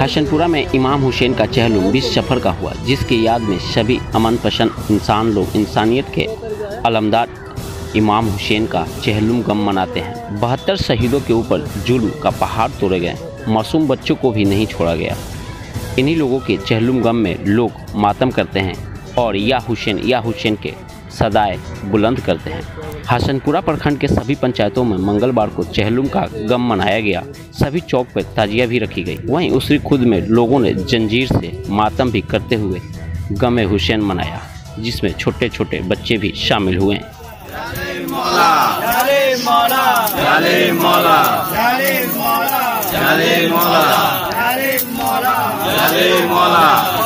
हसनपुरा में इमाम हुसैन का चहलुम बीस सफ़र का हुआ, जिसकी याद में सभी अमन पसंद इंसान लोग इंसानियत के अलमदार इमाम हुसैन का चहलुम गम मनाते हैं। बहत्तर शहीदों के ऊपर जुल्म का पहाड़ तोड़े गए, मासूम बच्चों को भी नहीं छोड़ा गया। इन्हीं लोगों के चहलुम गम में लोग मातम करते हैं और या हुसैन या हुसैन के सदाए बुलंद करते हैं। हसनपुरा प्रखंड के सभी पंचायतों में मंगलवार को चहलुम का गम मनाया गया। सभी चौक पर ताजिया भी रखी गई। वहीं उसरी खुद में लोगों ने जंजीर से मातम भी करते हुए गम हुसैन मनाया, जिसमें छोटे छोटे बच्चे भी शामिल हुए। Dale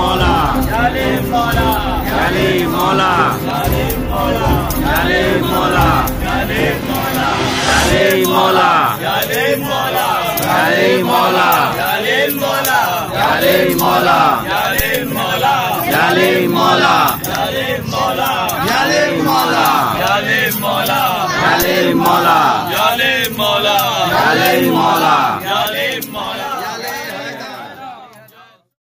Mola. Mola. Mola. Mola. Mola. Yale Mola. Yale Mola. Yale Mola. Yale Mola. Yale Mola. Yale Mola. Yale Mola. Yale Mola. Yale Mola. Yale Mola Yale Mola Yale Mola Yale Mola